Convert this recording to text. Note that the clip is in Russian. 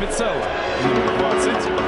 Пиццелло. Номер 20.